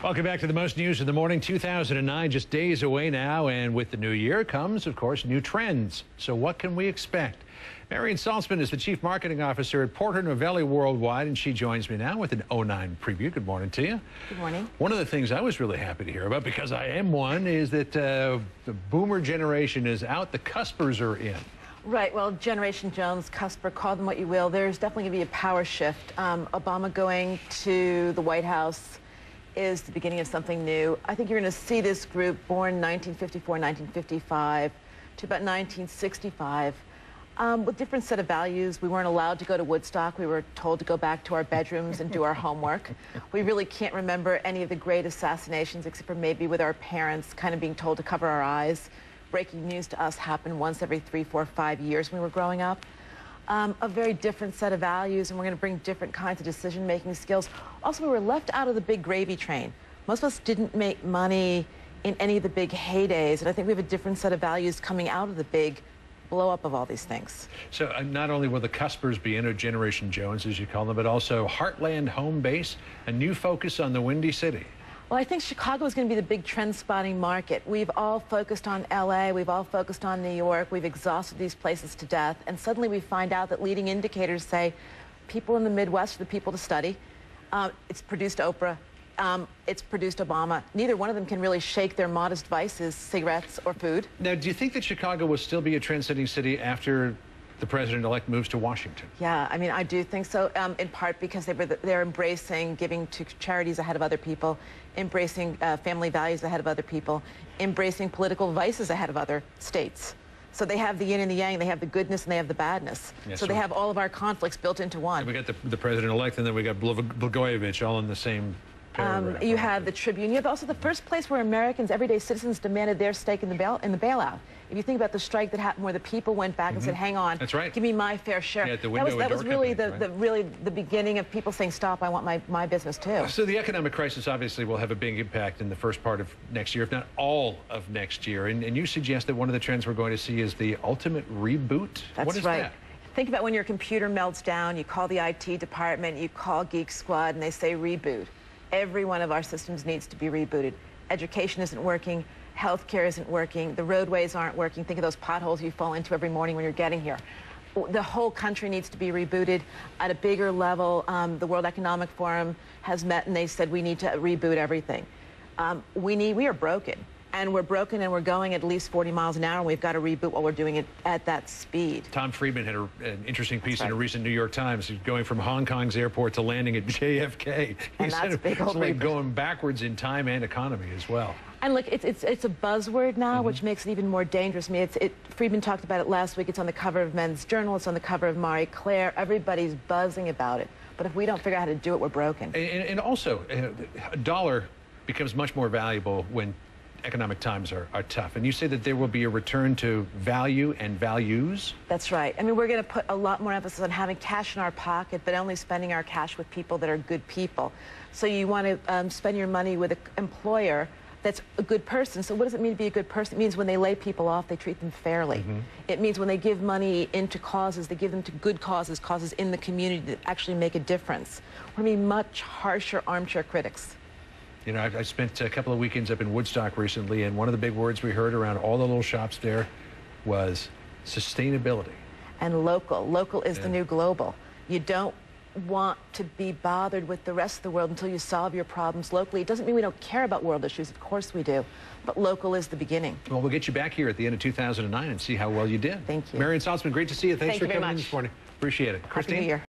Welcome back to the most news of the morning. 2009, just days away now, and with the new year comes, of course, new trends. So, what can we expect? Marian Salzman is the Chief Marketing Officer at Porter Novelli Worldwide, and she joins me now with an 09 preview. Good morning to you. Good morning. One of the things I was really happy to hear about, because I am one, is that uh, the boomer generation is out, the cuspers are in. Right. Well, Generation Jones, Cusper, call them what you will. There's definitely going to be a power shift. Um, Obama going to the White House is the beginning of something new. I think you're going to see this group born 1954, 1955 to about 1965 um, with different set of values. We weren't allowed to go to Woodstock. We were told to go back to our bedrooms and do our homework. We really can't remember any of the great assassinations except for maybe with our parents kind of being told to cover our eyes. Breaking news to us happened once every three, four, five years when we were growing up um, a very different set of values, and we're going to bring different kinds of decision-making skills. Also, we were left out of the big gravy train. Most of us didn't make money in any of the big heydays, and I think we have a different set of values coming out of the big blow up of all these things. So uh, not only will the Cuspers be in a Generation Jones, as you call them, but also Heartland Home Base, a new focus on the Windy City. Well, I think Chicago is going to be the big trend spotting market. We've all focused on LA, we've all focused on New York, we've exhausted these places to death, and suddenly we find out that leading indicators say people in the Midwest are the people to study. Uh, it's produced Oprah, um, it's produced Obama. Neither one of them can really shake their modest vices, cigarettes or food. Now, do you think that Chicago will still be a trend-setting city after the president-elect moves to Washington. Yeah, I mean, I do think so, um, in part because they were the, they're embracing giving to charities ahead of other people, embracing uh, family values ahead of other people, embracing political vices ahead of other states. So they have the yin and the yang, they have the goodness and they have the badness. Yes, so, so they have all of our conflicts built into one. we got the, the president-elect and then we got Blagojevich all in the same um, you have the Tribune. You have also the first place where Americans, everyday citizens, demanded their stake in the bail in the bailout. If you think about the strike that happened, where the people went back mm -hmm. and said, mm-hmm. "Hang on, that's right. Give me my fair share." Yeah, that was that was really company, the, right? the really the beginning of people saying, "Stop! I want my my business too." So the economic crisis obviously will have a big impact in the first part of next year, if not all of next year. And, and you suggest that one of the trends we're going to see is the ultimate reboot. That's what is right. That? Think about when your computer melts down, you call the IT department, you call Geek Squad, and they say reboot. Every one of our systems needs to be rebooted. Education isn't working. Healthcare isn't working. The roadways aren't working. Think of those potholes you fall into every morning when you're getting here. The whole country needs to be rebooted at a bigger level. Um, the World Economic Forum has met and they said we need to reboot everything. Um, we need, we are broken and we're broken and we're going at least 40 miles an hour and we've got to reboot while we're doing it at that speed. Tom Friedman had a, an interesting piece right. in a recent New York Times going from Hong Kong's airport to landing at JFK. He and said that's big it's like going backwards in time and economy as well. And look, it's, it's, it's a buzzword now, mm -hmm. which makes it even more dangerous to me. It's, it, Friedman talked about it last week. It's on the cover of Men's Journal. It's on the cover of Marie Claire. Everybody's buzzing about it. But if we don't figure out how to do it, we're broken. And, and also, uh, a dollar becomes much more valuable when economic times are, are tough. And you say that there will be a return to value and values? That's right. I mean, we're going to put a lot more emphasis on having cash in our pocket, but only spending our cash with people that are good people. So you want to um, spend your money with an employer that's a good person. So what does it mean to be a good person? It means when they lay people off, they treat them fairly. Mm -hmm. It means when they give money into causes, they give them to good causes, causes in the community that actually make a difference. We're going to be much harsher armchair critics. You know, I, I, spent a couple of weekends up in Woodstock recently, and one of the big words we heard around all the little shops there was sustainability. And local. Local is yeah. the new global. You don't want to be bothered with the rest of the world until you solve your problems locally. It doesn't mean we don't care about world issues. Of course we do. But local is the beginning. Well, we'll get you back here at the end of 2009 and see how well you did. Thank you. Marian Salzman, great to see you. Thanks Thank for you coming in this morning. Appreciate it. Happy Christine? New Year.